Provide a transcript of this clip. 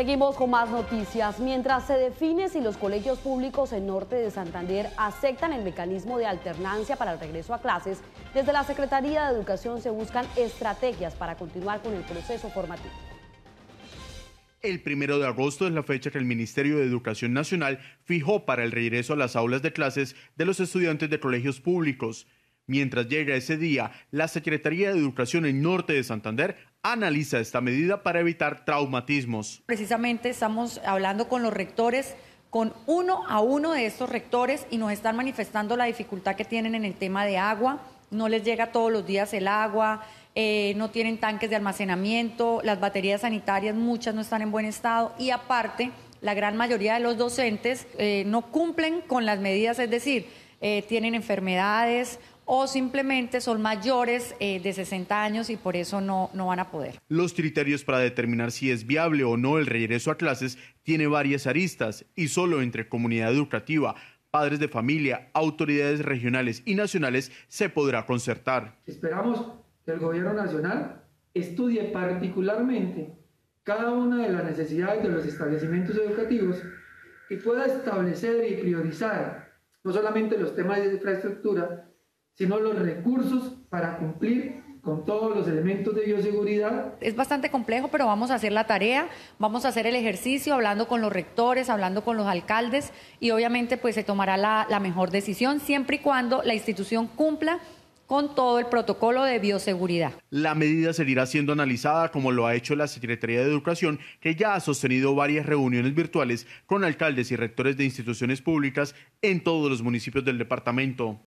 Seguimos con más noticias. Mientras se define si los colegios públicos en Norte de Santander aceptan el mecanismo de alternancia para el regreso a clases, desde la Secretaría de Educación se buscan estrategias para continuar con el proceso formativo. El primero de agosto es la fecha que el Ministerio de Educación Nacional fijó para el regreso a las aulas de clases de los estudiantes de colegios públicos. Mientras llega ese día, la Secretaría de Educación en Norte de Santander analiza esta medida para evitar traumatismos. Precisamente estamos hablando con los rectores, con uno a uno de estos rectores y nos están manifestando la dificultad que tienen en el tema de agua. No les llega todos los días el agua, eh, no tienen tanques de almacenamiento, las baterías sanitarias muchas no están en buen estado y aparte la gran mayoría de los docentes eh, no cumplen con las medidas, es decir, eh, tienen enfermedades o simplemente son mayores eh, de 60 años y por eso no, no van a poder. Los criterios para determinar si es viable o no el regreso a clases tiene varias aristas y solo entre comunidad educativa, padres de familia, autoridades regionales y nacionales se podrá concertar. Esperamos que el gobierno nacional estudie particularmente cada una de las necesidades de los establecimientos educativos y pueda establecer y priorizar no solamente los temas de infraestructura, sino los recursos para cumplir con todos los elementos de bioseguridad. Es bastante complejo, pero vamos a hacer la tarea, vamos a hacer el ejercicio hablando con los rectores, hablando con los alcaldes y obviamente pues se tomará la, la mejor decisión siempre y cuando la institución cumpla con todo el protocolo de bioseguridad. La medida seguirá siendo analizada como lo ha hecho la Secretaría de Educación, que ya ha sostenido varias reuniones virtuales con alcaldes y rectores de instituciones públicas en todos los municipios del departamento.